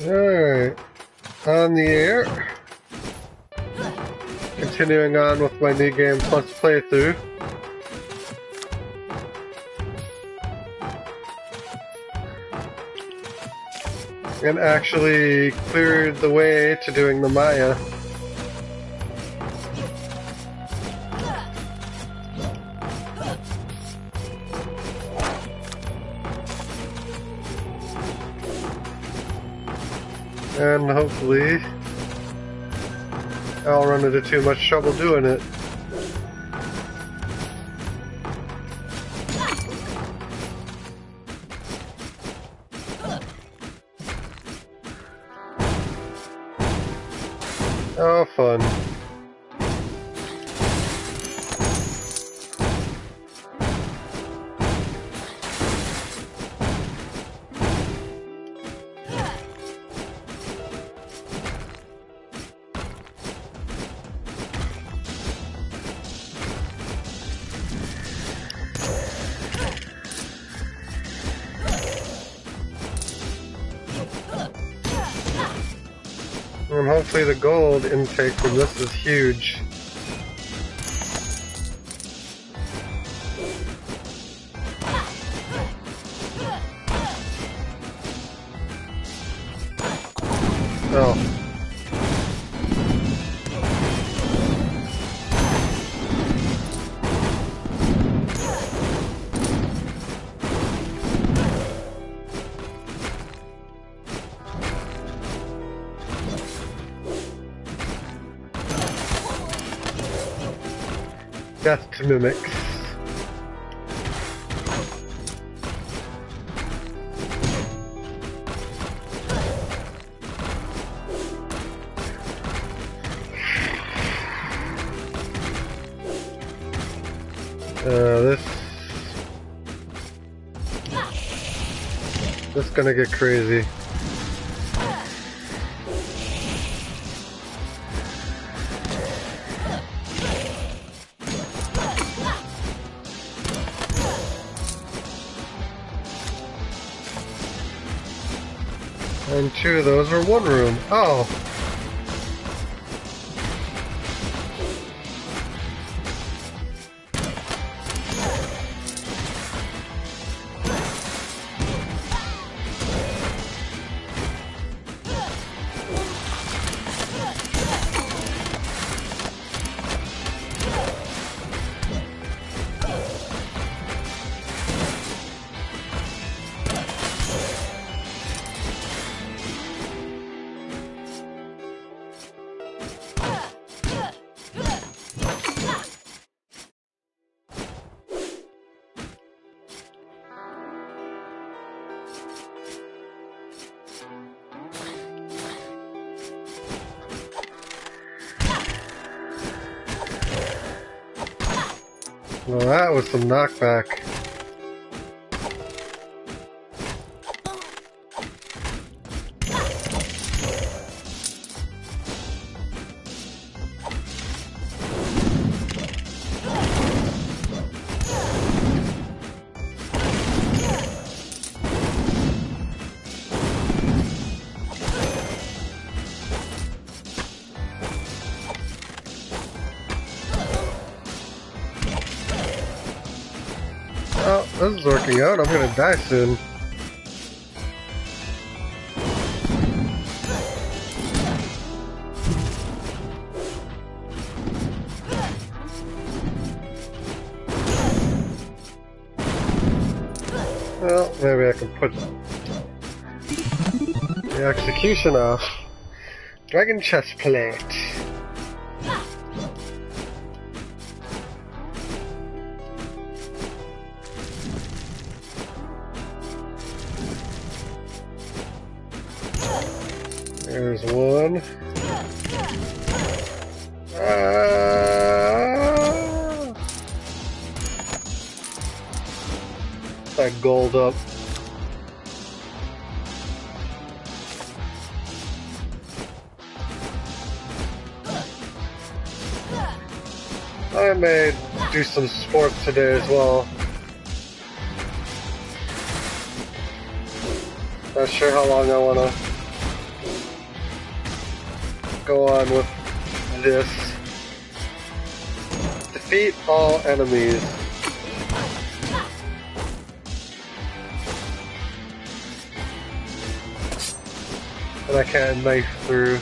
Alright. On the air. Continuing on with my new game plus playthrough. And actually cleared the way to doing the Maya. Hopefully I'll run into too much trouble doing it. Intake from this is huge. Gonna get crazy. And two of those are one room. Oh. Some knockback. I'm gonna die soon. Well, maybe I can put the execution off. Dragon chest plate. There's one. Ah! That gold up. I may do some sports today as well. Not sure how long I wanna go on with this. Defeat all enemies. And I can't knife through.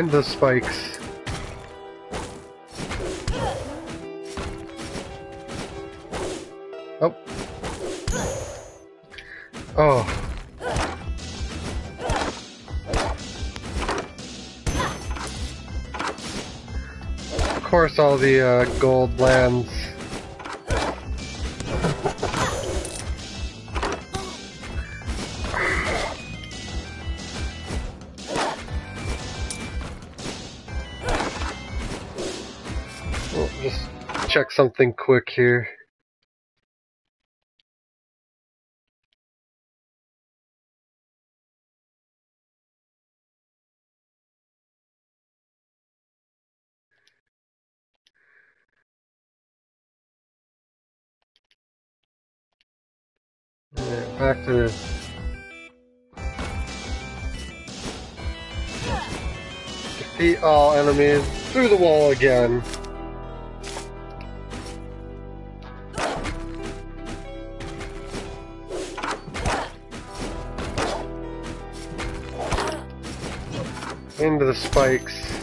And the spikes. Oh. Oh. Of course, all the uh, gold lands. Something quick here. Back to defeat all enemies through the wall again. Into the spikes.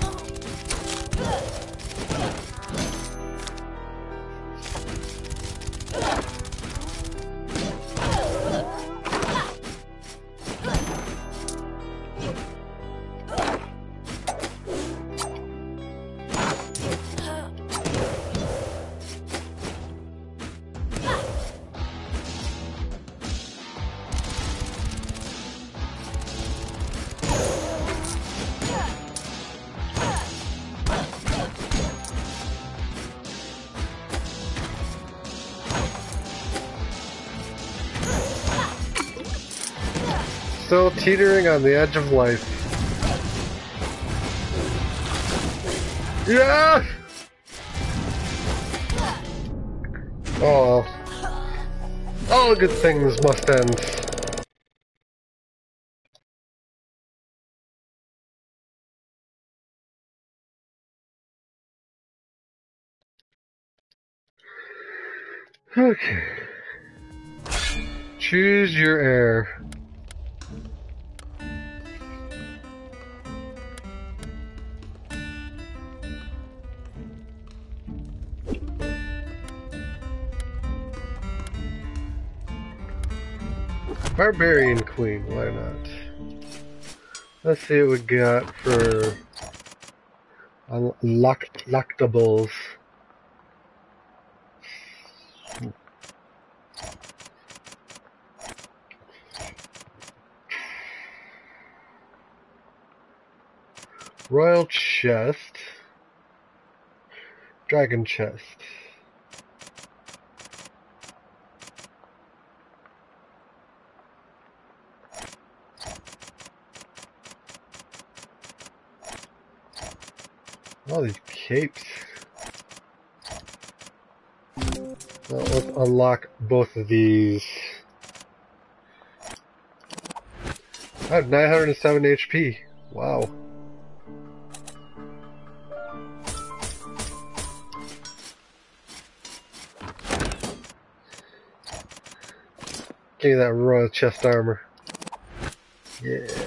Teetering on the edge of life. Yeah! Oh. All good things must end. Okay. Choose your heir. Barbarian Queen, why not? Let's see what we got for unlocked locktables. Royal chest. Dragon chest. All these capes. Well, let's unlock both of these. I have 907 HP. Wow. Give me that royal chest armor. Yeah.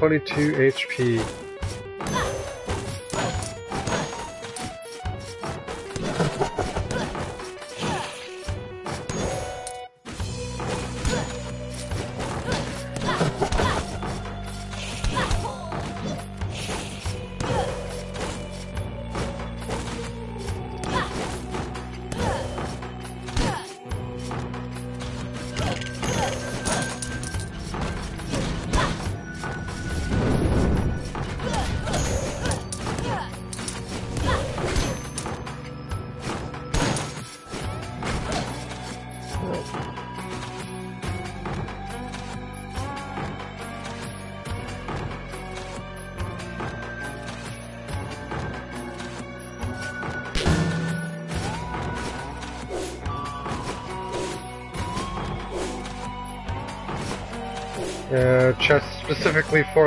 922 HP?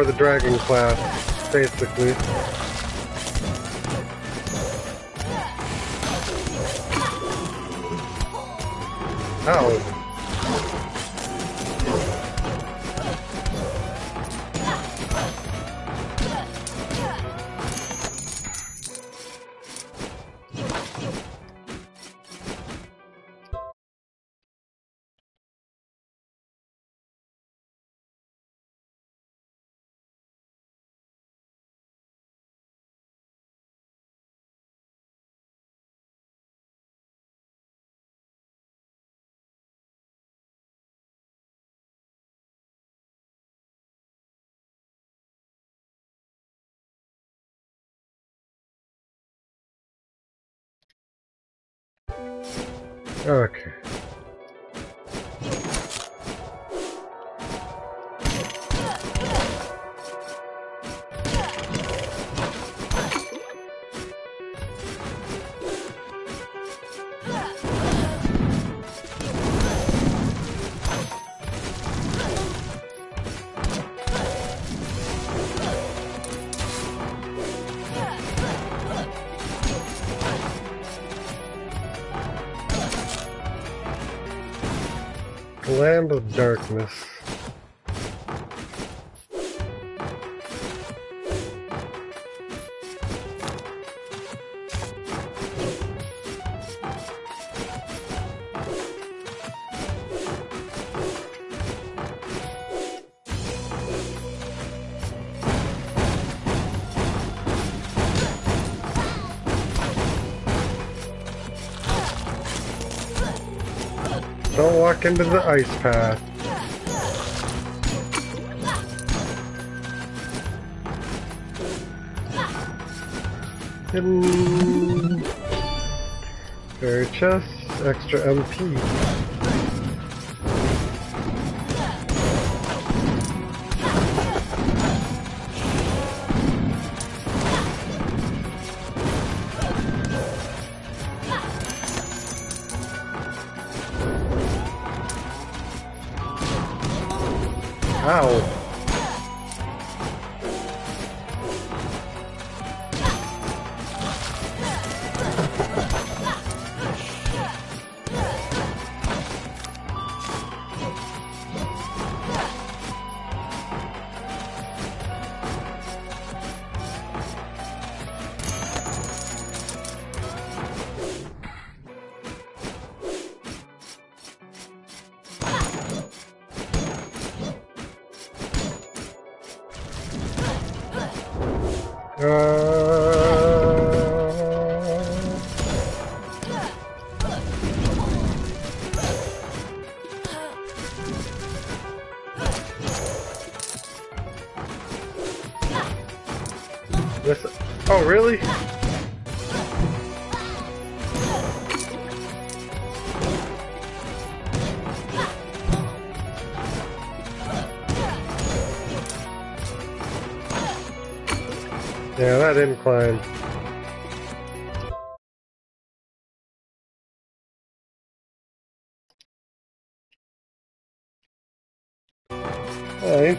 For the dragon class, basically. Oh. Okay. Into the ice path. Hidden. Chest, extra MP. Ow.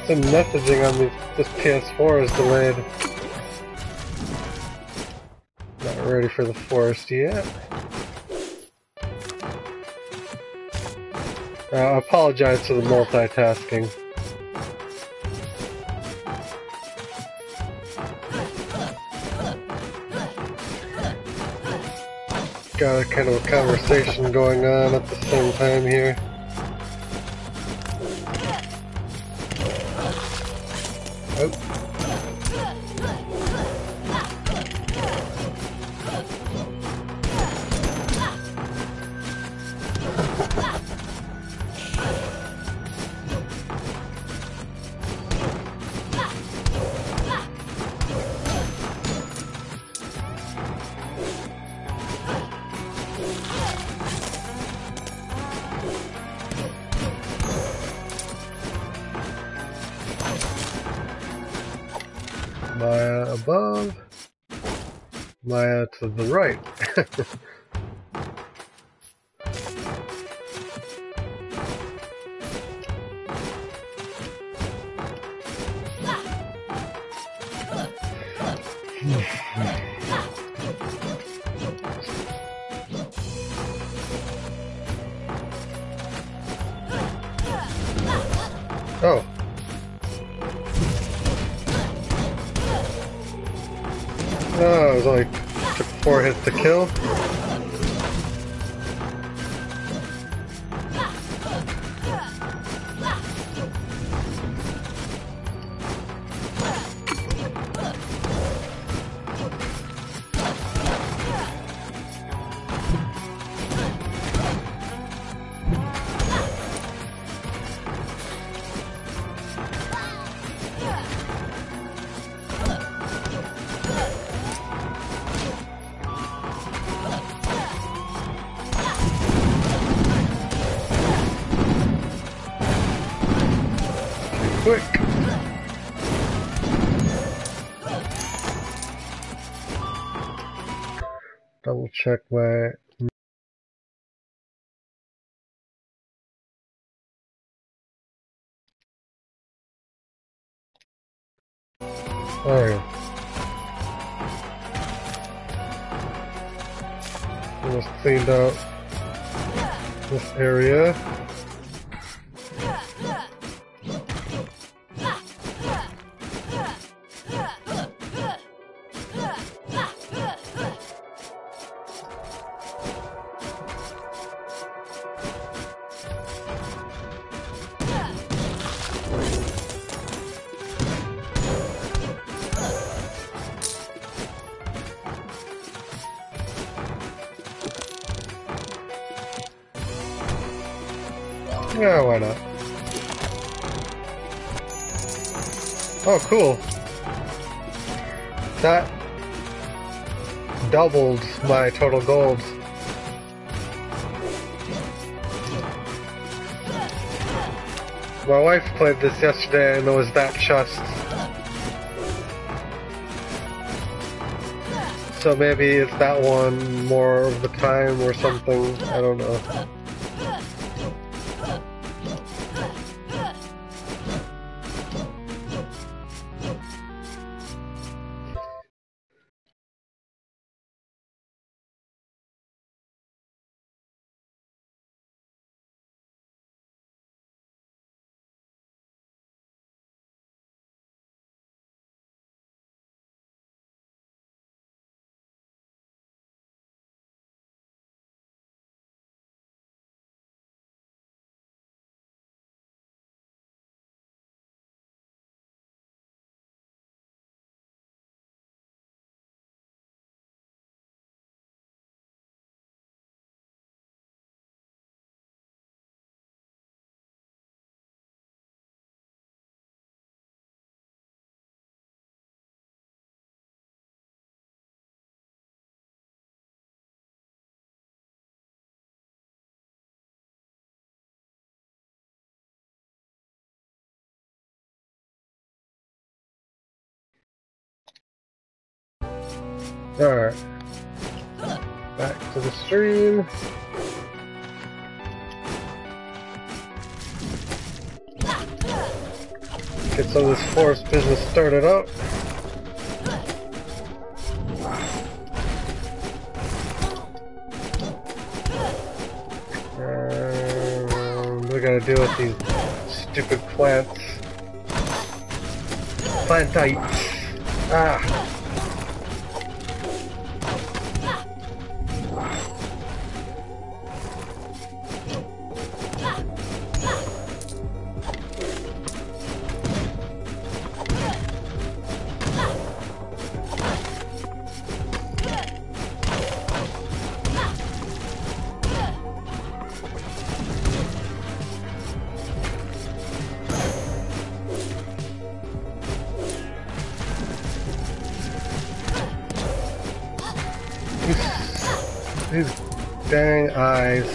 The messaging on this, PS4 is delayed. Not ready for the forest yet. Uh, I apologize for the multitasking. Got a kind of a conversation going on at the same time here. Maya to the right. Yeah, why not? Oh, cool. That doubled my total gold. My wife played this yesterday and it was that chest. So maybe it's that one more of the time or something. I don't know. Alright. Back to the stream. Get some of this forest business started up. Um, we gotta deal with these stupid plants. Plantites. Ah. Eyes.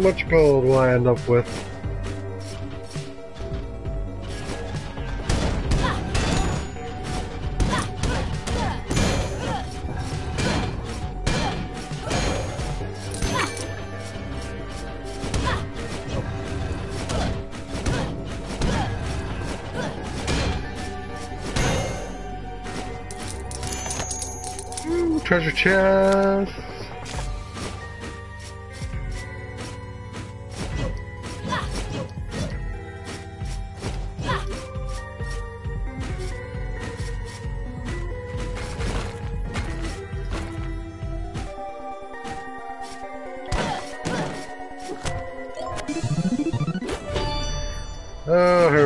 Much gold will I end up with? Hmm, treasure chest.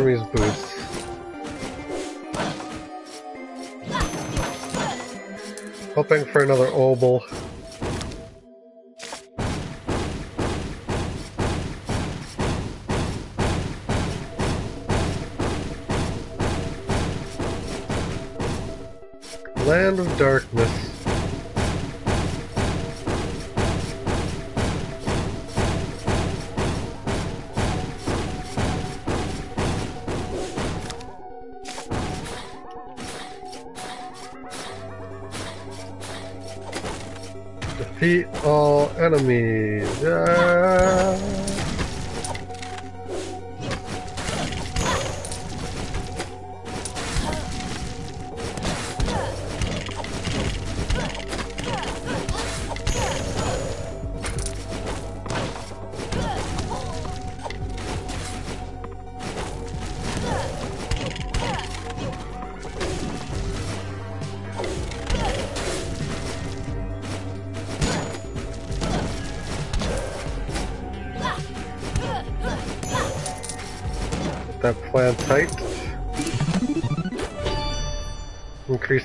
Hermes boots. Hoping for another obol.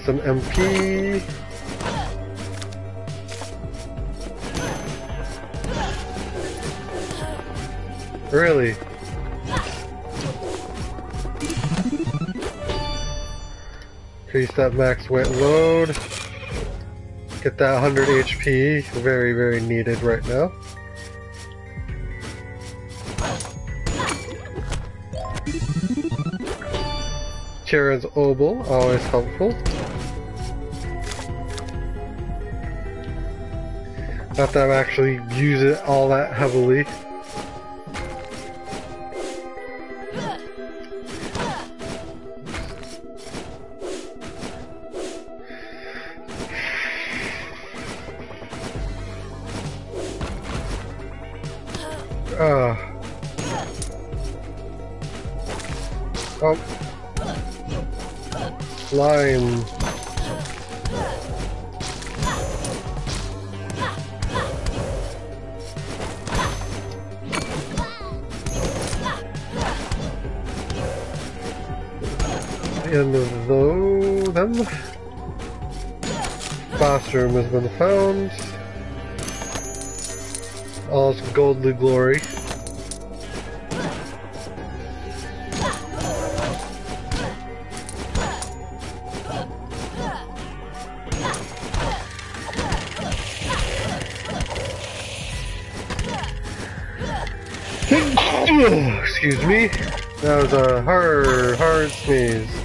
Some MP. Really? Increase that max weight load. Get that 100 HP. Very, very needed right now. Charon's Obol, always helpful. Not that I actually use it all that heavily. Ah. Oh. Slime. Them. Bathroom has been found. All its goldly glory. Excuse me. That was a hard, hard sneeze.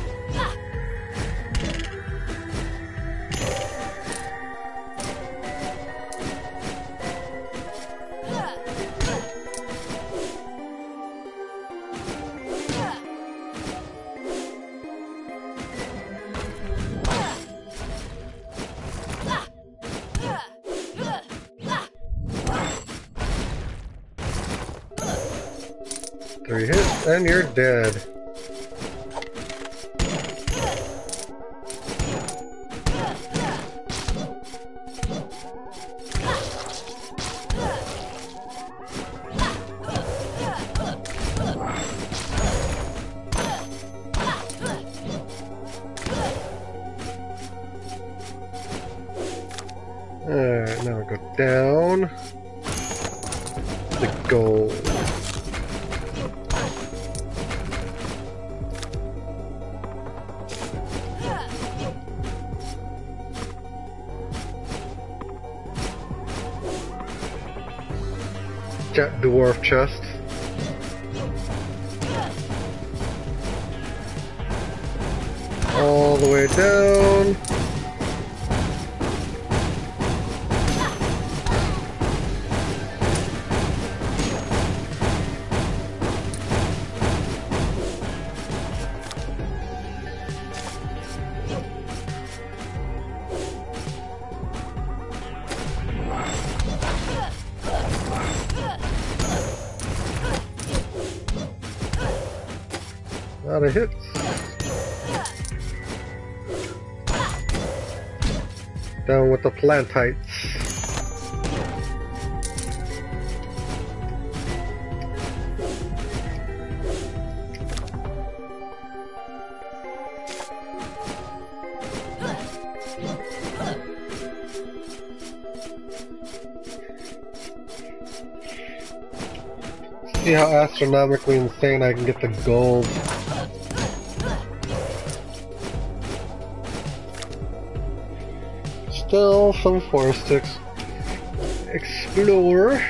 All the way down. The plantites. See how astronomically insane I can get the gold. Still some forest to ex explore.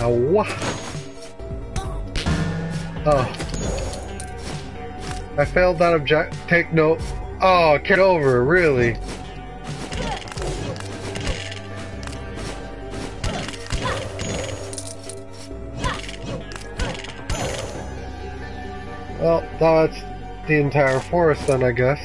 Ow. Oh. I failed that object. Take note. Oh, get over, really? That's the entire forest then, I guess.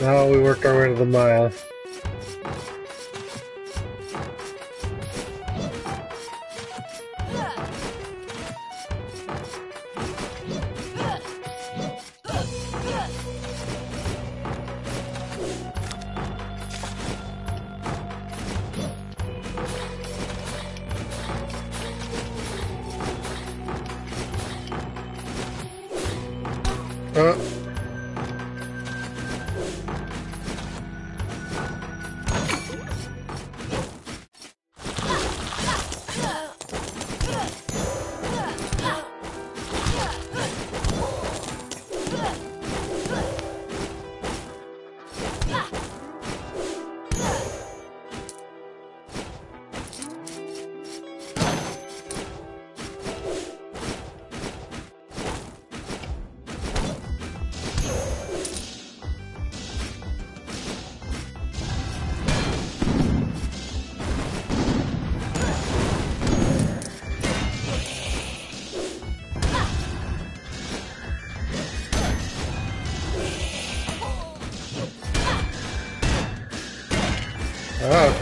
Now we work our way to the mile.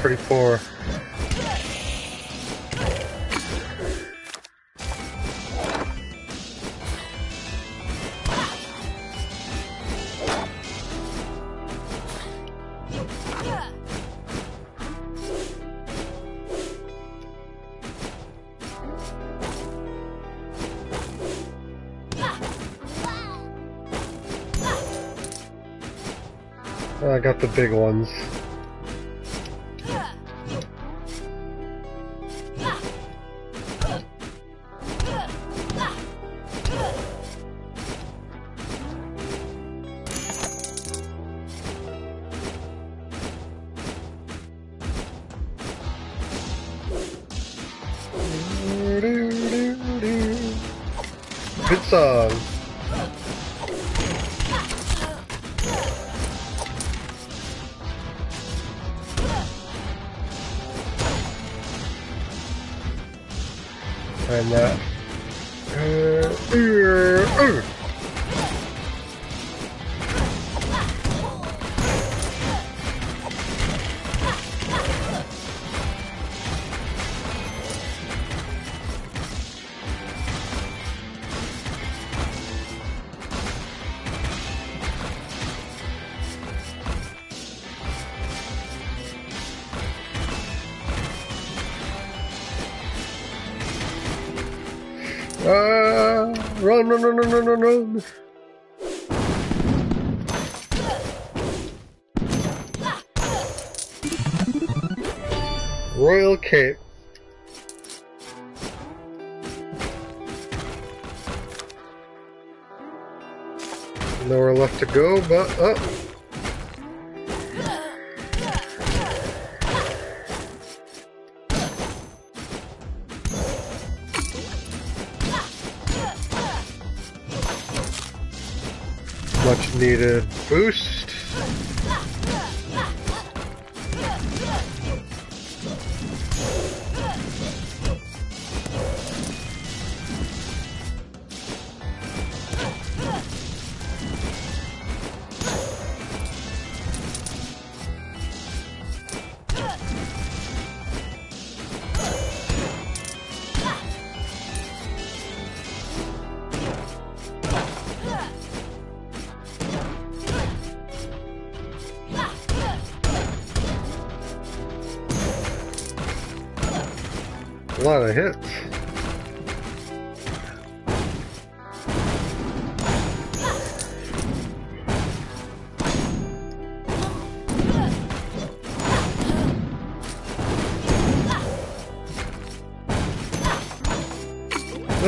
pretty poor. I got the big ones. Good song.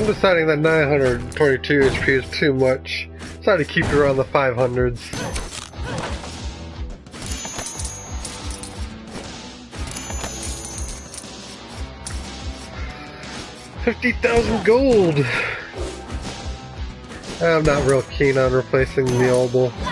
I'm deciding that 922 HP is too much. Decided to keep it around the 500s. Fifty thousand gold. I'm not real keen on replacing the. Down.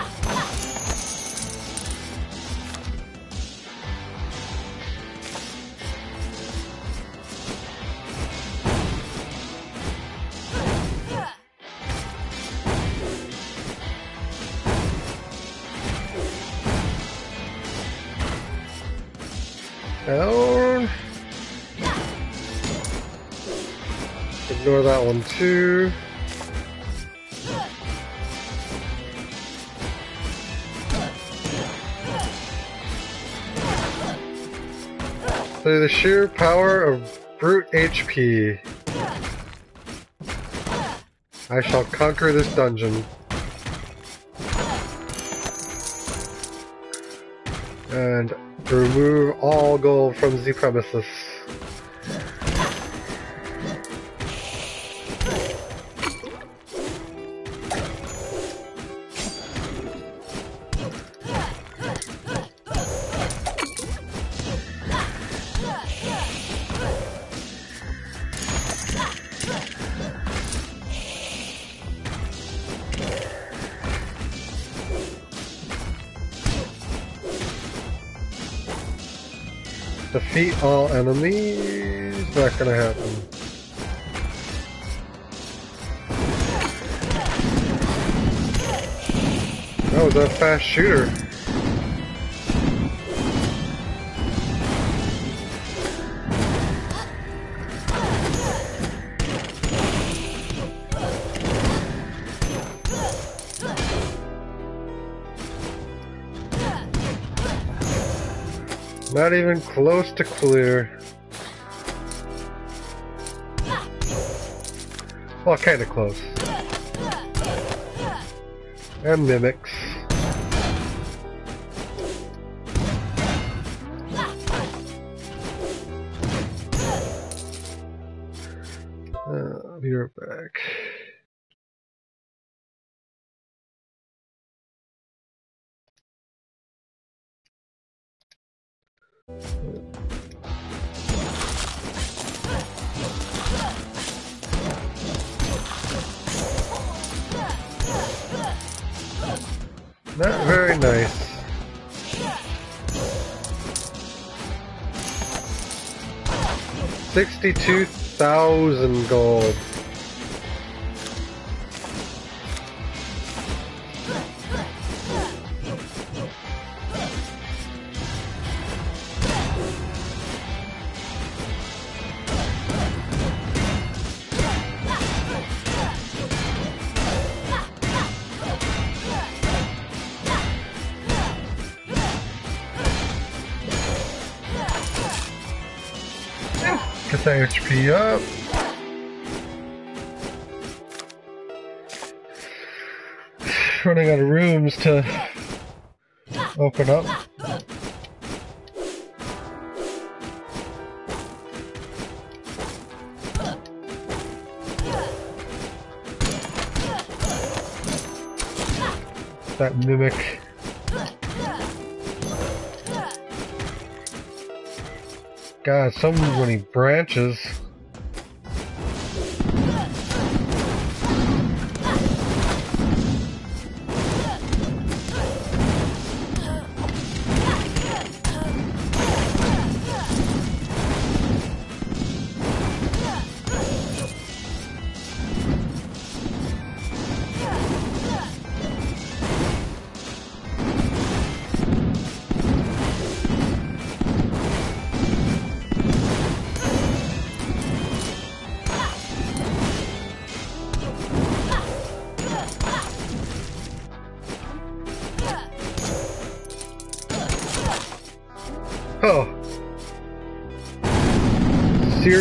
Sheer power of brute HP, I shall conquer this dungeon. And remove all gold from the premises. Enemies. Not gonna happen. That was a oh, fast shooter. Not even close to clear. Well, kinda close. And mimics. 62,000 gold. To open up. That mimic. God, so many branches.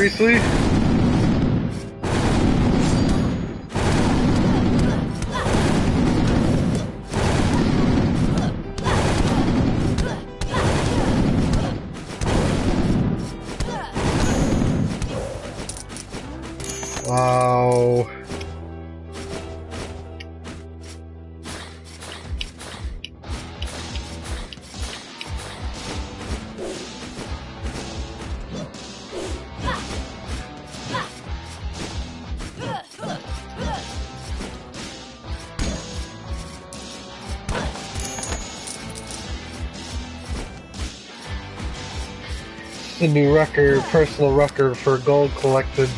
Seriously? Wow. The new record, personal record for gold collected.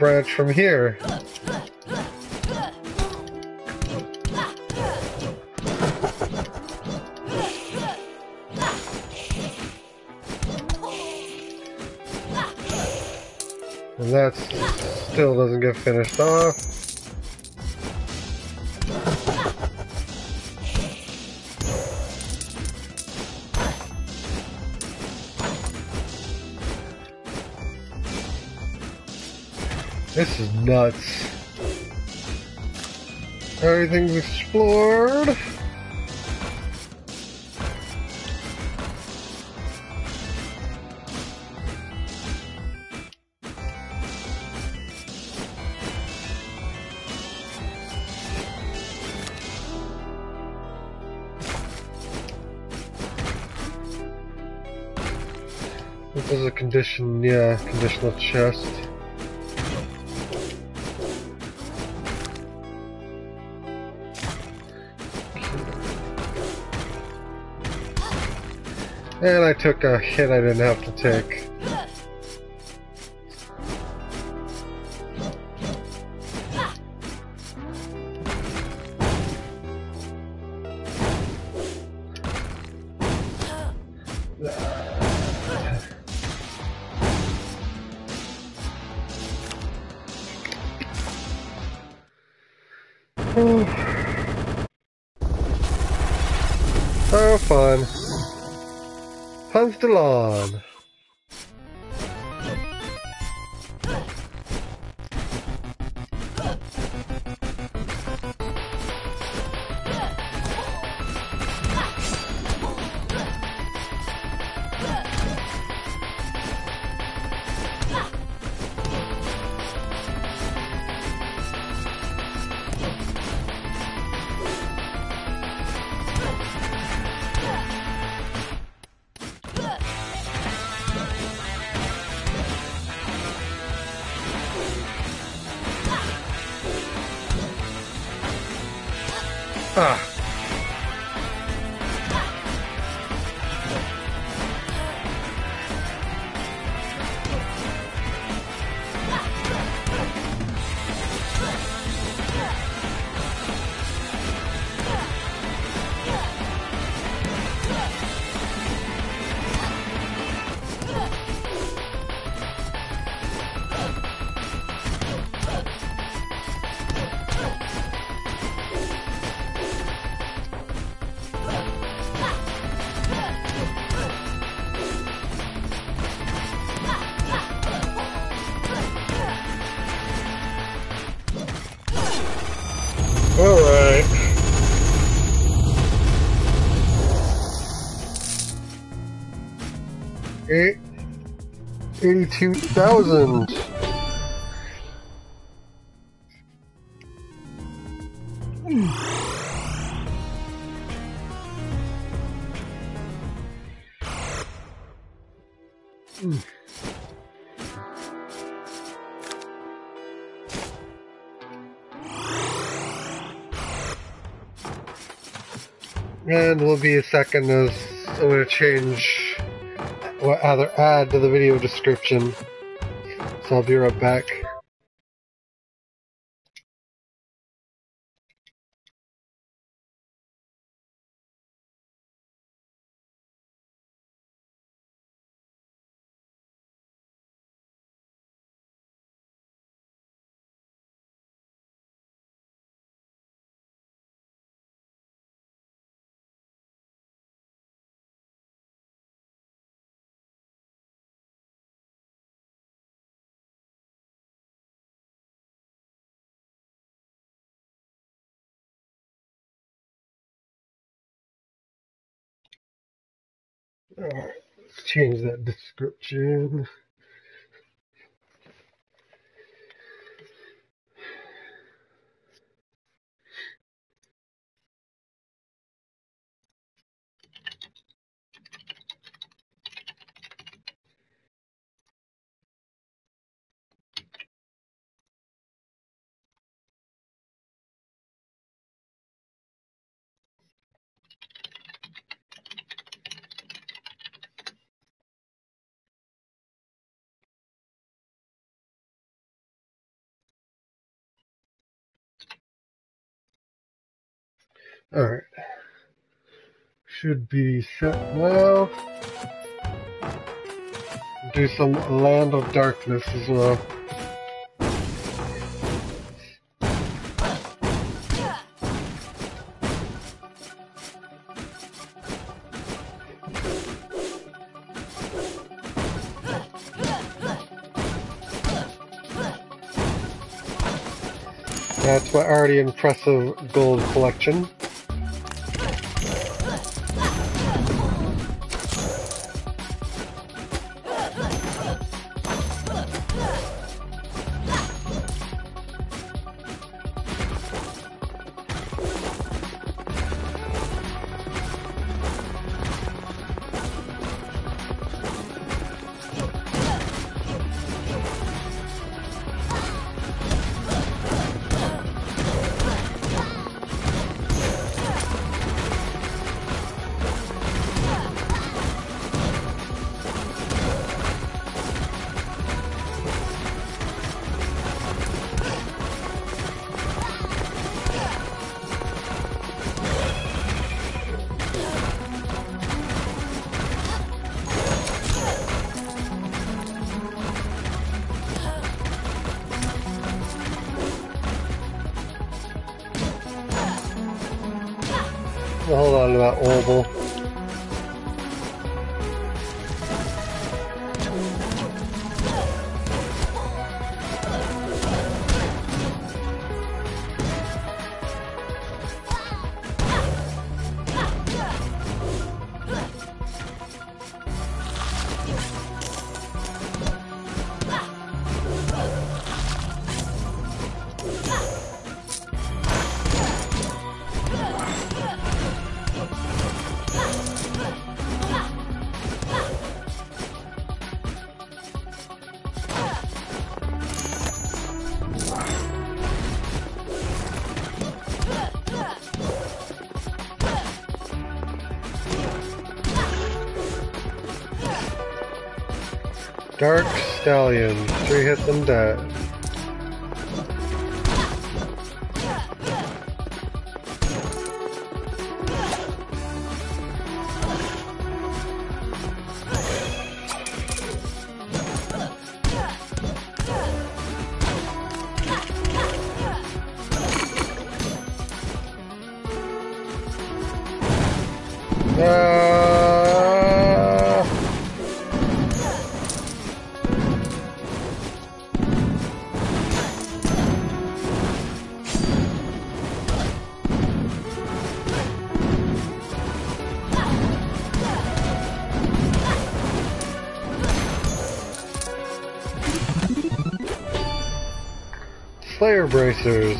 Branch from here. And that still doesn't get finished off. This is nuts. Everything's explored. This is a condition, yeah, conditional chest. And I took a hit I didn't have to take. 82,000. and will be a second as I'm going to change what other add to the video description. So I'll be right back. Change that description. Alright. Should be set now. Do some Land of Darkness as well. That's my already impressive gold collection. Dark Stallion. Three hits and dead. Slayer.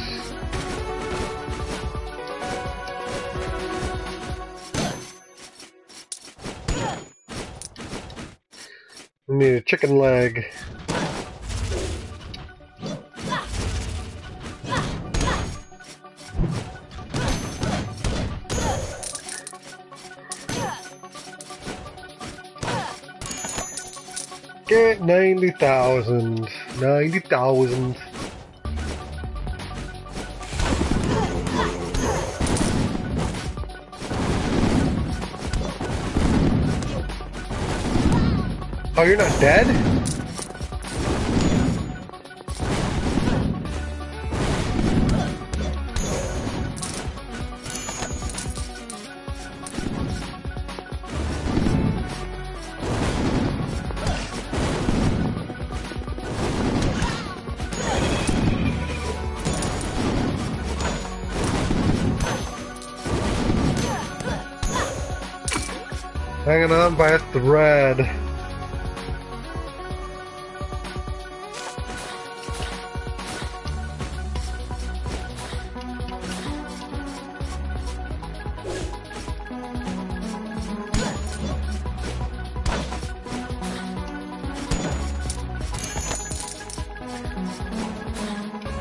We need a chicken leg. Get 90,000. 90,000. You're not dead?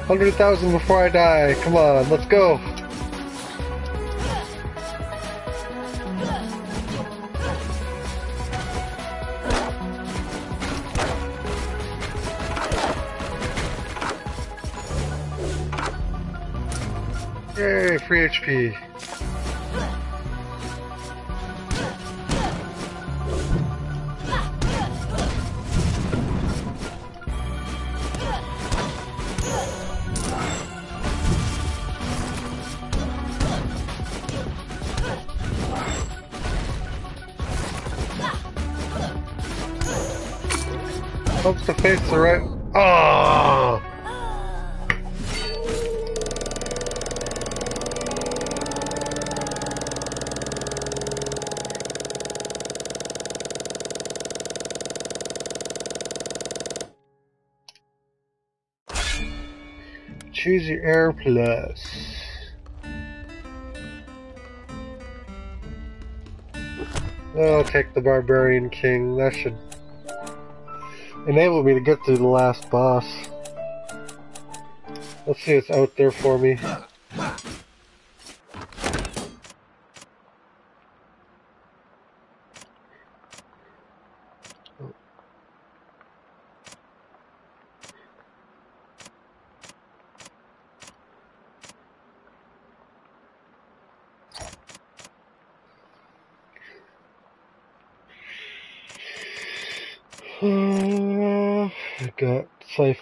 Hundred thousand before I die. Come on, let's go. Yay, free HP. Plus. I'll take the Barbarian King. That should enable me to get through the last boss. Let's see what's out there for me.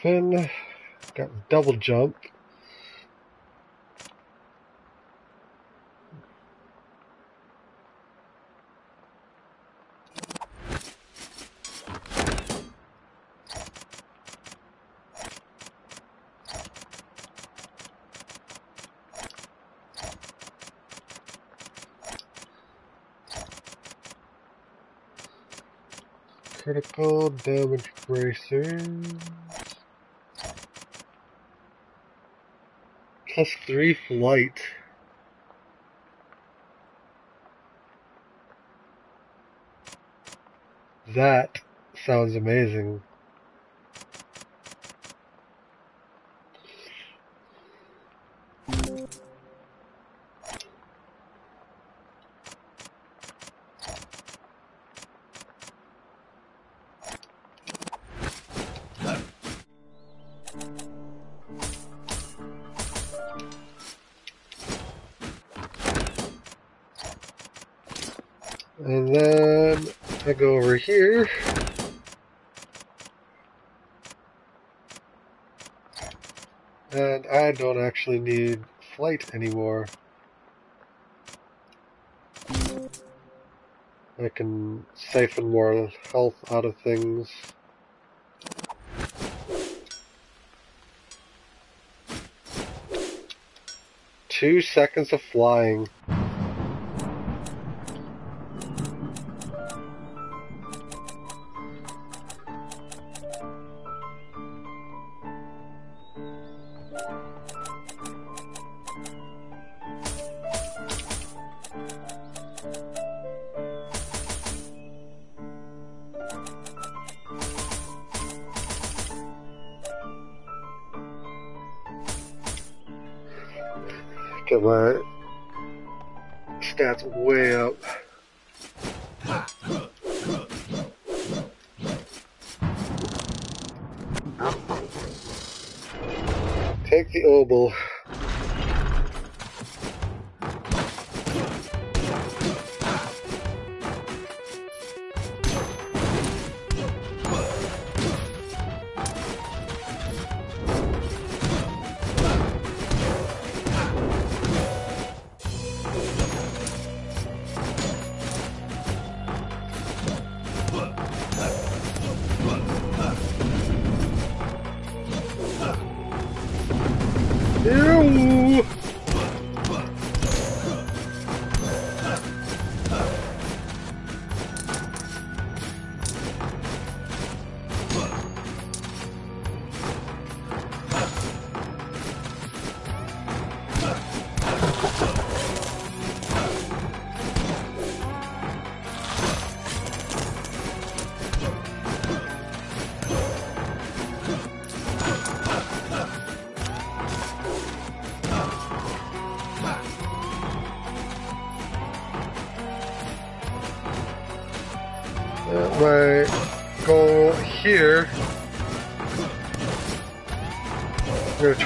Griffin. Got the double jump. critical damage bracers. Plus three flight. That sounds amazing. Siphon more health out of things. Two seconds of flying.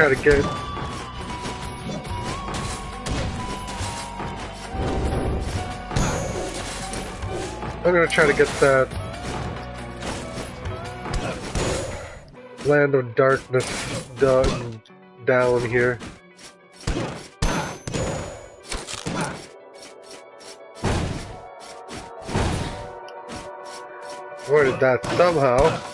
Try to get. I'm gonna try to get that land of darkness done down here. Avoided that somehow.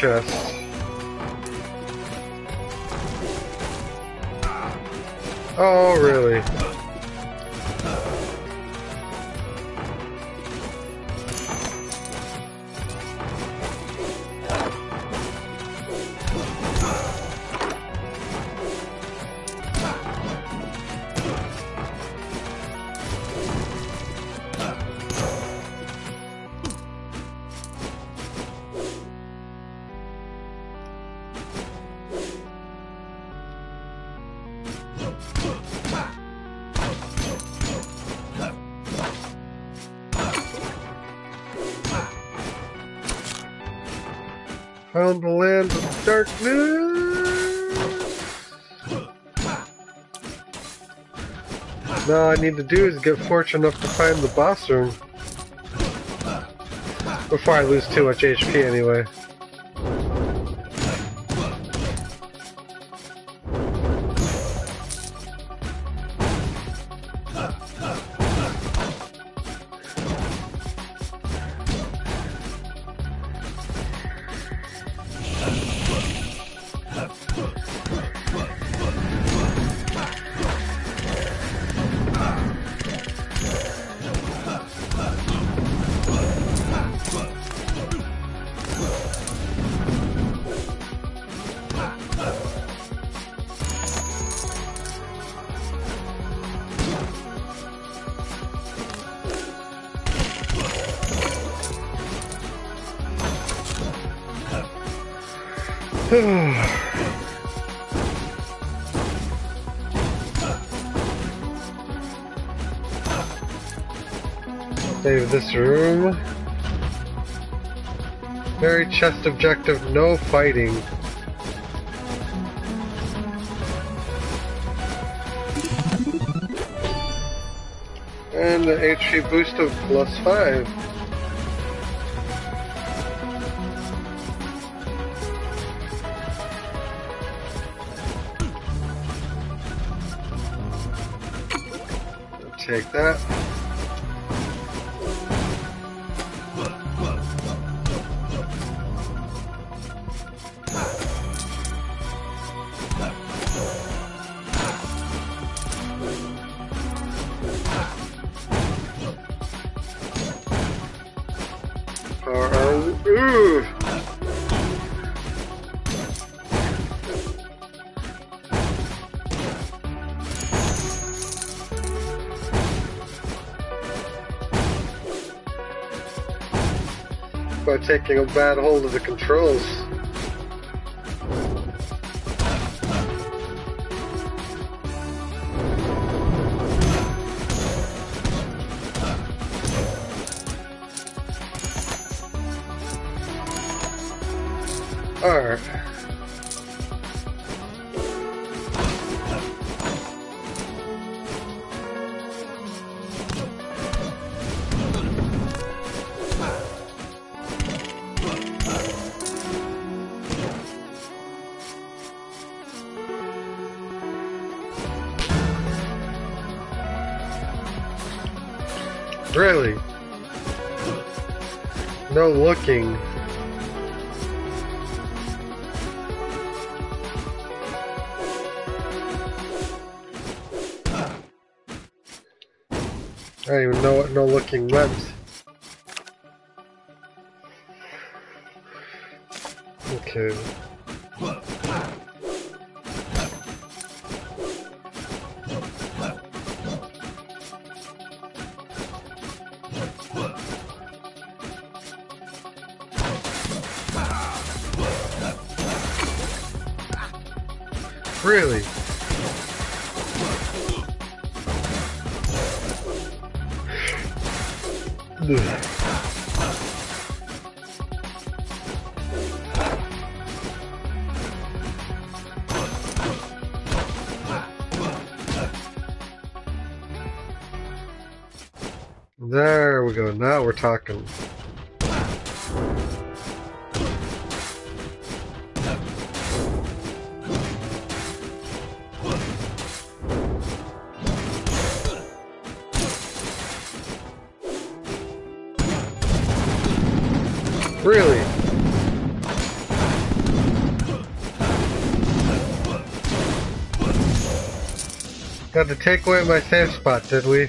Chest. Oh, really? Found the land of darkness. Now all I need to do is get fortunate enough to find the boss room. Before I lose too much HP anyway. This room. Very chest objective, no fighting. And an HP boost of plus 5. By taking a bad hold of the controls. What no talking. Really? Got to take away my safe spot, did we?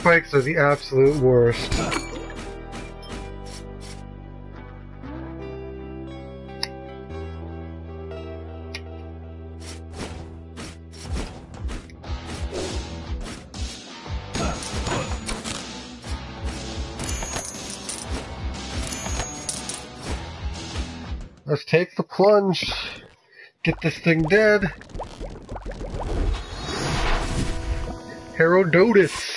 Spikes are the absolute worst. Let's take the plunge. Get this thing dead. Herodotus.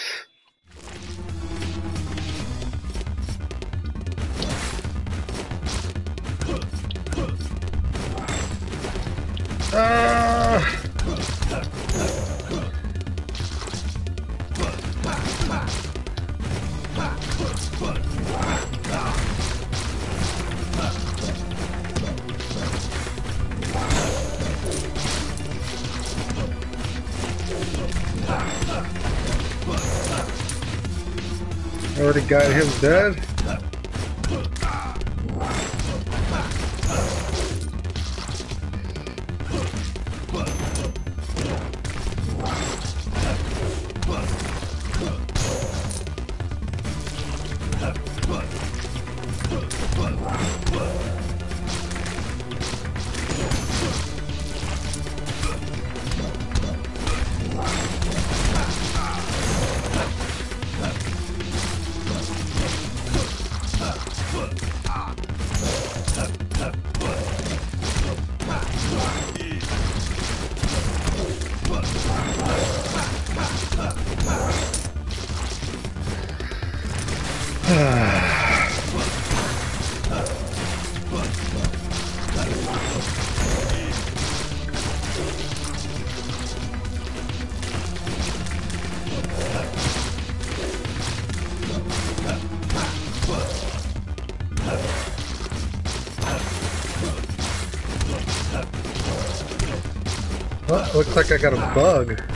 Dead. Looks like I got a bug.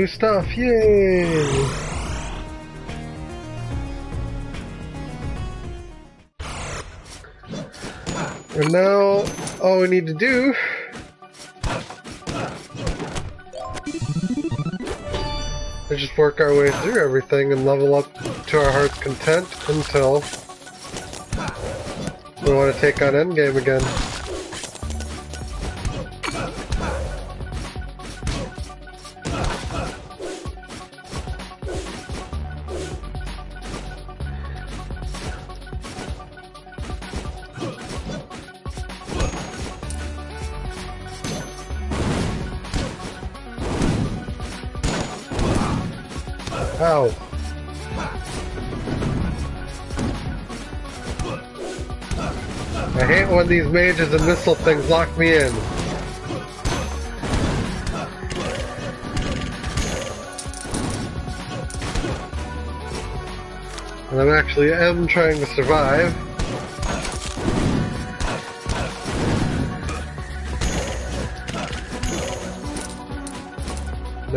New stuff, yay! And now, all we need to do is just work our way through everything and level up to our heart's content until we want to take on Endgame again. I hate when these mages and missile things lock me in. And I'm actually am trying to survive.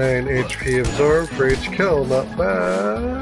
Nine HP absorbed for each kill, not bad.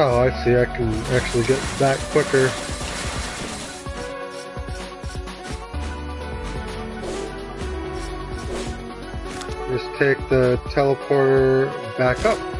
Oh, I see. I can actually get back quicker. Just take the teleporter back up.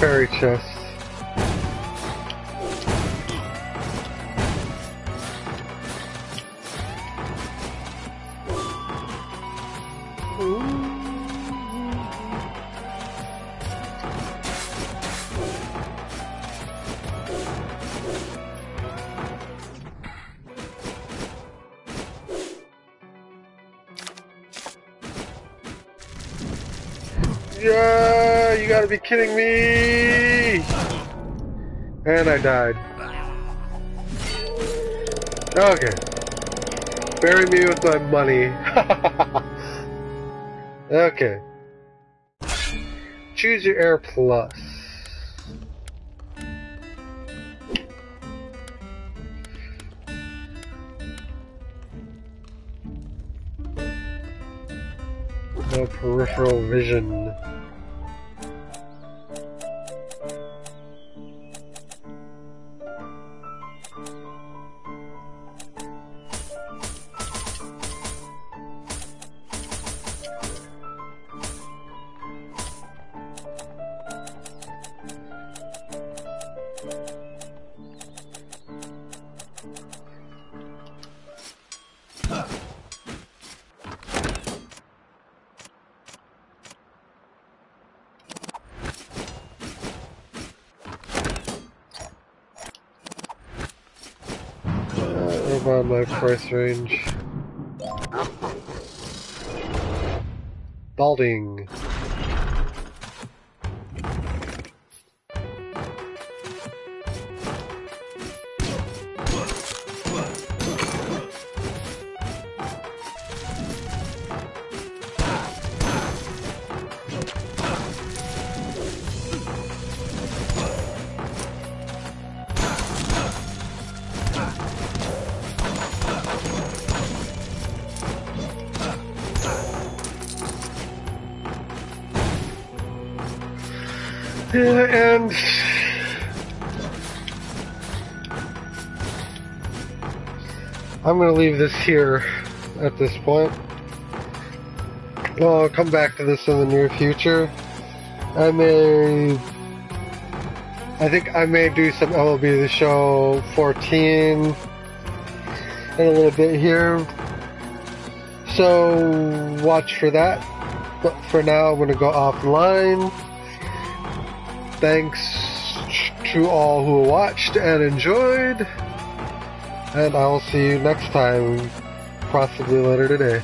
Fairy chests. I died. Okay. Bury me with my money. okay. Choose your heir plus. No peripheral vision. My leave this here at this point. I'll come back to this in the near future. I may, I think I may do some MLB The Show 14 in a little bit here. So watch for that. But for now, I'm gonna go offline thanks to all who watched and enjoyed. And I will see you next time, possibly later today.